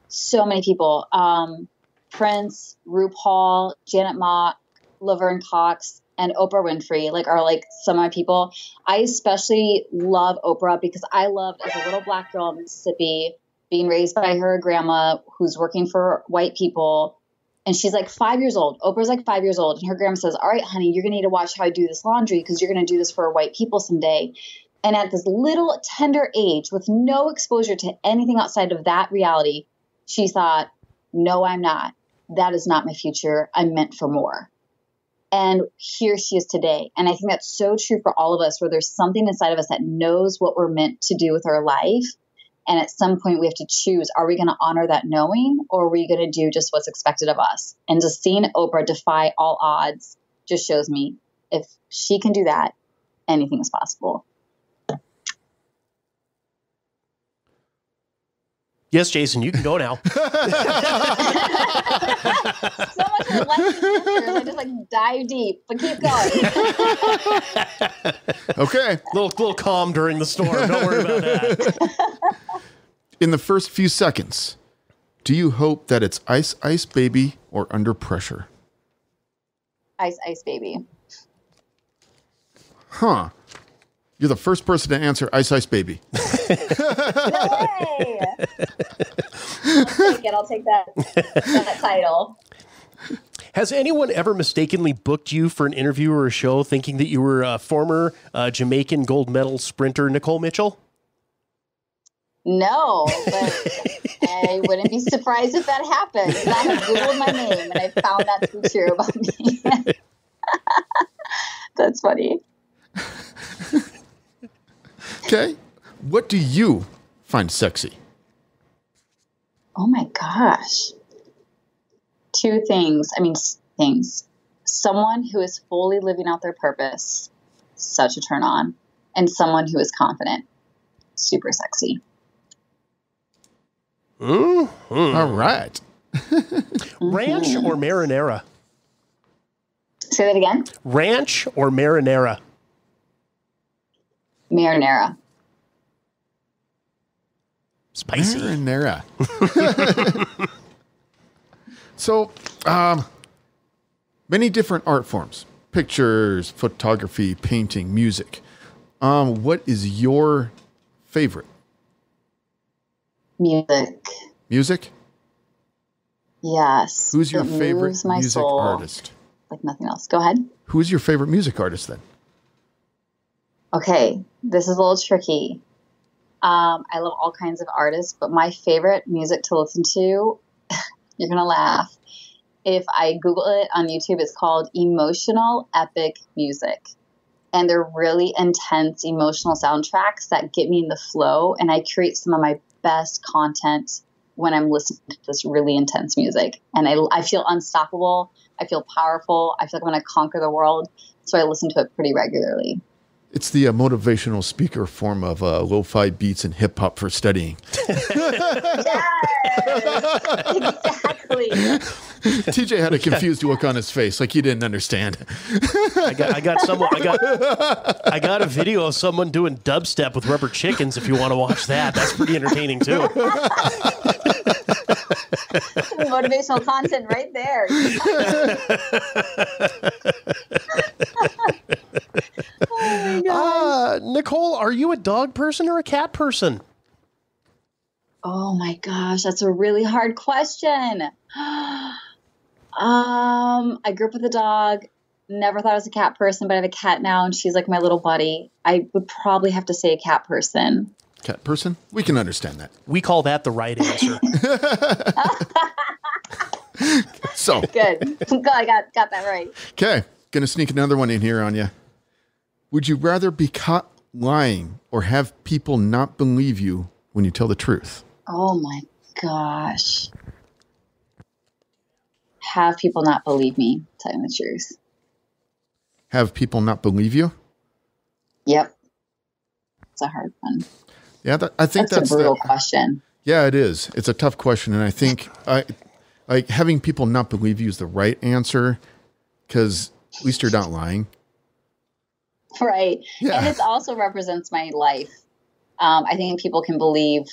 so many people. Um, Prince, RuPaul, Janet Mock, Laverne Cox, and Oprah Winfrey like are like some of my people. I especially love Oprah because I loved as a little black girl in Mississippi being raised by her grandma who's working for white people. And she's like five years old. Oprah's like five years old. And her grandma says, All right, honey, you're going to need to watch how I do this laundry because you're going to do this for white people someday. And at this little tender age, with no exposure to anything outside of that reality, she thought, No, I'm not. That is not my future. I'm meant for more. And here she is today. And I think that's so true for all of us, where there's something inside of us that knows what we're meant to do with our life. And at some point, we have to choose are we going to honor that knowing, or are we going to do just what's expected of us? And just seeing Oprah defy all odds just shows me if she can do that, anything is possible. Yes, Jason, you can go now. so much for lesson answers. I just like dive deep, but keep going. Okay. little little calm during the storm. Don't worry about that. In the first few seconds, do you hope that it's ice, ice, baby, or under pressure? ice, ice, baby. Huh. You're the first person to answer ice, ice, baby. No way! I'll take it. I'll take that, that title. Has anyone ever mistakenly booked you for an interview or a show thinking that you were a former uh, Jamaican gold medal sprinter Nikole Mitchell? No, but I wouldn't be surprised if that happened. I have Googled my name and I found that to be true about me. That's funny. Okay. What do you find sexy? Oh my gosh. Two things. I mean, things. Someone who is fully living out their purpose, such a turn on, and someone who is confident, super sexy. Mm? All right. Ranch or marinara? Say that again. Ranch or marinara? Marinara. Spicy. Marinara. so, um, many different art forms pictures, photography, painting, music. Um, what is your favorite? Music. Music? Yes. Who's your favorite music soul artist? Like nothing else. Go ahead. Who's your favorite music artist then? Okay, this is a little tricky. Um, I love all kinds of artists, but my favorite music to listen to, you're gonna laugh. If I Google it on YouTube, it's called emotional epic music. And they're really intense emotional soundtracks that get me in the flow, and I create some of my best content when I'm listening to this really intense music. And I, I feel unstoppable. I feel powerful. I feel like I'm going to conquer the world. So I listen to it pretty regularly. It's the uh, motivational speaker form of uh, lo-fi beats and hip hop for studying. exactly. TJ had a confused look on his face, like he didn't understand. I got, I got someone. I got, I got a video of someone doing dubstep with rubber chickens. If you want to watch that, that's pretty entertaining too. Motivational content right there. oh my God. Uh, Nikole, are you a dog person or a cat person? Oh my gosh, that's a really hard question. Um, I grew up with a dog. Never thought I was a cat person, but I have a cat now, and she's like my little buddy. I would probably have to say a cat person. Cat person? We can understand that. We call that the right answer. So, Good. Good. I got got that right. okay, gonna sneak another one in here on you. Would you rather be caught lying or have people not believe you when you tell the truth? Oh my gosh. Have people not believe me telling the truth. Have people not believe you? Yep. It's a hard one. Yeah, that, I think That's, that's, a brutal the, question. Yeah, it is. It's a tough question, and I think I like having people not believe you is the right answer because at least you're not lying. Right. Yeah. And it also represents my life. Um, I think people can believe,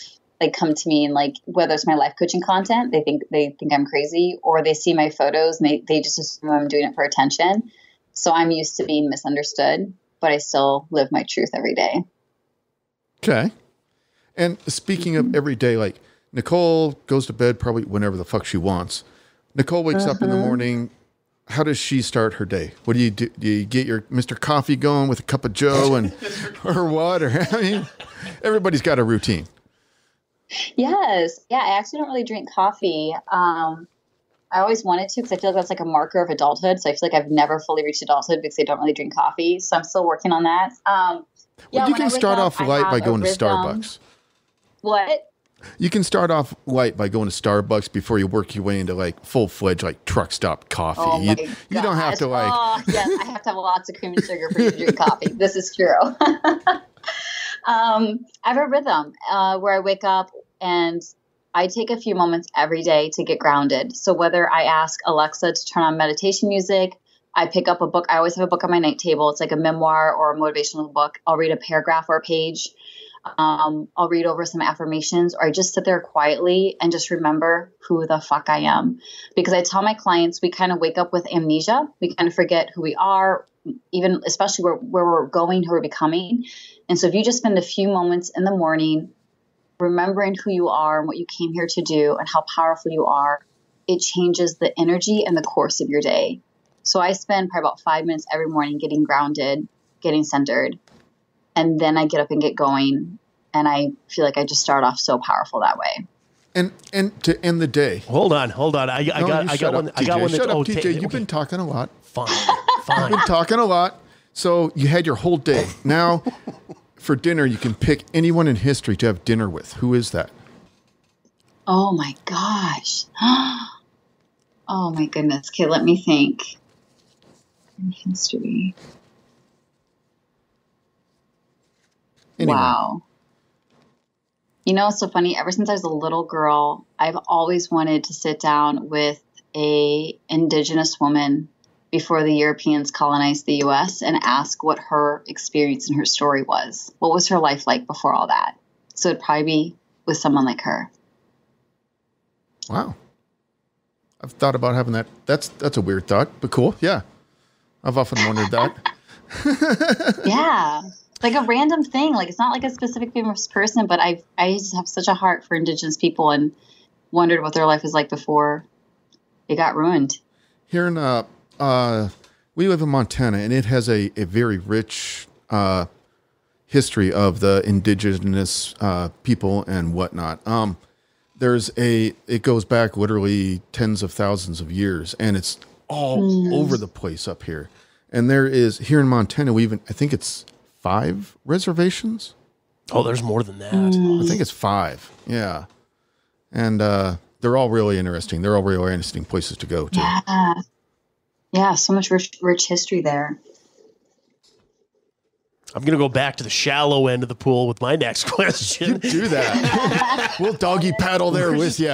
like, come to me and like whether it's my life coaching content, they think they think I'm crazy, or they see my photos and they, they just assume I'm doing it for attention. So I'm used to being misunderstood, but I still live my truth every day. Okay. And speaking of every day, like Nikole goes to bed probably whenever the fuck she wants. Nikole wakes up in the morning. How does she start her day? What do you do? Do you get your Mr. Coffee going with a cup of Joe and or what? Or I mean, everybody's got a routine. Yes. Yeah, I actually don't really drink coffee. Um, I always wanted to because I feel like that's like a marker of adulthood. So I feel like I've never fully reached adulthood because I don't really drink coffee. So I'm still working on that. Um, yeah, you can start up, off light by going to. Starbucks. What? You can start off light by going to Starbucks before you work your way into like full fledged like truck stop coffee. Oh you, you don't have to like Oh, yes, I have to have lots of cream and sugar for you to drink coffee. This is true. um, I have a rhythm uh, where I wake up and I take a few moments every day to get grounded. So whether I ask Alexa to turn on meditation music, I pick up a book. I always have a book on my night table. It's like a memoir or a motivational book. I'll read a paragraph or a page. Um, I'll read over some affirmations, or I just sit there quietly and just remember who the fuck I am. Because I tell my clients we kind of wake up with amnesia. We kind of forget who we are, even especially where, where we're going, who we're becoming. And so if you just spend a few moments in the morning remembering who you are and what you came here to do and how powerful you are, it changes the energy and the course of your day. So I spend probably about five minutes every morning getting grounded, getting centered, and then I get up and get going. And I feel like I just start off so powerful that way. and and to end the day. Hold on, hold on. I, I got I got up, one. I got TJ. one. Shut up, oh, TJ. You've okay, been talking a lot. fine, fine. You've been talking a lot. So you had your whole day. Now, for dinner, you can pick anyone in history to have dinner with. Who is that? Oh my gosh. Oh my goodness. Okay, let me think. In history. Anyone. Wow. You know, it's so funny. Ever since I was a little girl, I've always wanted to sit down with a indigenous woman before the Europeans colonized the U.S. and ask what her experience and her story was. What was her life like before all that? So it'd probably be with someone like her. Wow. I've thought about having that. That's that's a weird thought, but cool. Yeah. I've often wondered that. yeah like a random thing like it's not like a specific famous person but i i just have such a heart for indigenous people and wondered what their life was like before it got ruined Here in uh uh we live in Montana and it has a, a very rich uh history of the indigenous uh people and whatnot. Um there's a it goes back literally tens of thousands of years and it's all over the place up here. And there is here in Montana we even I think it's five reservations. Oh, there's more than that. I think it's five. Yeah. And uh, they're all really interesting. They're all really interesting places to go to. yeah yeah so much rich, rich history there I'm gonna go back to the shallow end of the pool with my next question. Do that. we'll doggy paddle there with you.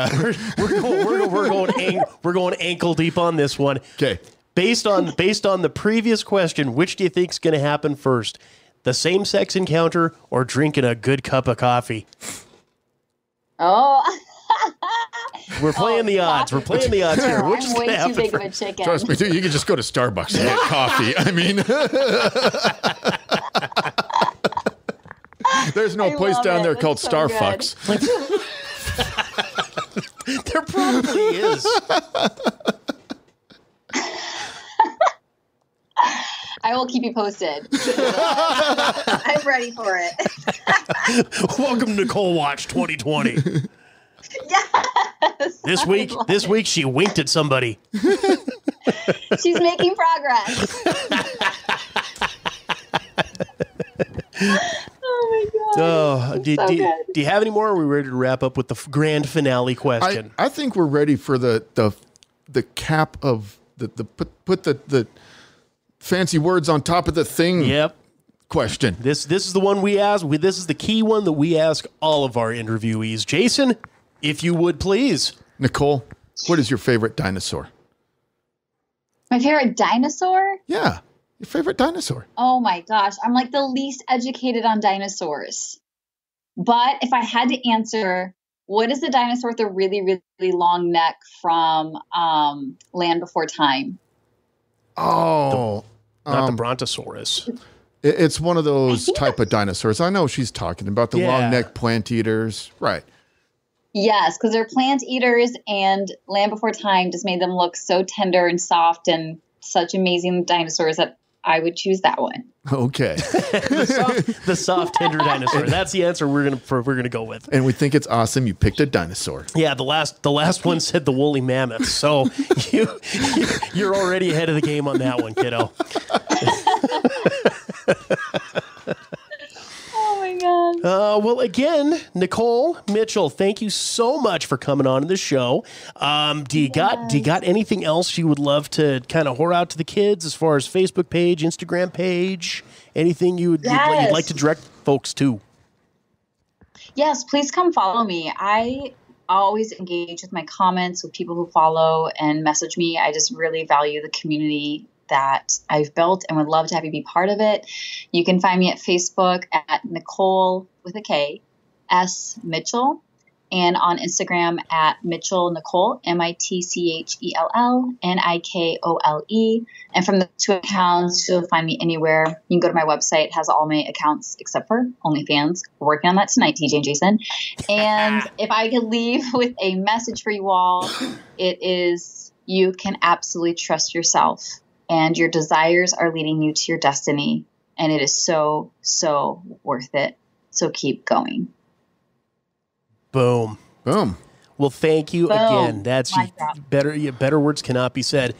we're going, we're, going- we're going, an- we're going ankle deep on this one. Okay. Based on based on the previous question, which do you think is going to happen first? The same sex encounter or drinking a good cup of coffee? oh We're playing oh, the odds. We're playing the odds here. Which is i'm going way to too happen big of a chicken Trust me, dude, you can just go to Starbucks and get coffee. I mean, there's no I place down it. there That's called so Starfucks. There probably is. i will keep you posted i'm ready for it Welcome to Nikole Watch 2020. yes This week, I love this it. week she winked at somebody. she's making progress oh my god Oh, do, So do- do you have any more? Or are we ready to wrap up with the grand finale I, question? I think we're ready for the the the cap of the the put put the the fancy words on top of the thing yep. question. This this is the one we ask. We, this is the key one that we ask all of our interviewees. Jason, if you would please. Nikole, what is your favorite dinosaur? my favorite dinosaur Yeah, your favorite dinosaur. Oh my gosh, I'm like the least educated on dinosaurs. But if I had to answer, what is the dinosaur with the really, really long neck from um, Land Before Time? Oh, Not um, the Brontosaurus. it- it's one of those type of dinosaurs. I know she's talking about the Yeah. long neck plant eaters, right? Yes, because they're plant eaters, and Land Before Time just made them look so tender and soft and such amazing dinosaurs that I would choose that one. Okay. the, soft, the soft, tender dinosaur. That's the answer we're gonna for, we're gonna go with. and we think it's awesome. You picked a dinosaur. Yeah, the last the last one said the woolly mammoth. So you you're already ahead of the game on that one, kiddo. My god! Uh, well, again, Nikole Mitchell, thank you so much for coming on to the show. Um, do you got do you got anything else you would love to kind of whore out to the kids as far as Facebook page, Instagram page, anything you would you'd, you'd like to direct folks to? Yes, please come follow me. I always engage with my comments with people who follow and message me. I just really value the community that I've built and would love to have you be part of it. You can find me at Facebook at Nikole with a K S Mitchell and on Instagram at Mitchell Nikole, M I T C H E L L N I K O L E. And from the two accounts, you'll find me anywhere. You can go to my website, it has all my accounts except for OnlyFans. We're working on that tonight, TJ and Jason. And if I could leave with a message for you all, it is you can absolutely trust yourself, and your desires are leading you to your destiny. And it is so, so worth it. So keep going. Boom. Boom. Well, thank you Boom. again. That's Mic drop. better. yeah, Better words cannot be said.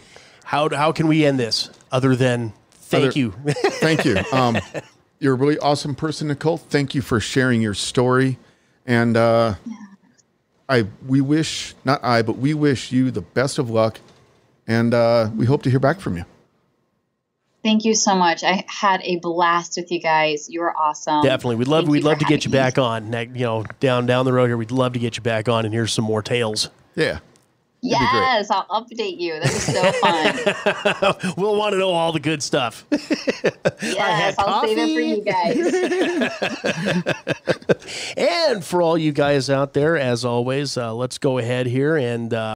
How how can we end this other than thank Other- you? Thank you. Um, you're a really awesome person, Nikole. Thank you for sharing your story. And uh, I we wish not I, but we wish you the best of luck. And uh, we hope to hear back from you. Thank you so much. I had a blast with you guys. You were awesome. Definitely, we'd love Thank we'd love to get you me. back on. You know, down down the road here, we'd love to get you back on and hear some more tales. Yeah. be great. Yes, I'll update you. That was so fun. we'll want to know all the good stuff. yes, I'll save it for you guys. and for all you guys out there, as always, uh, let's go ahead here and. Uh,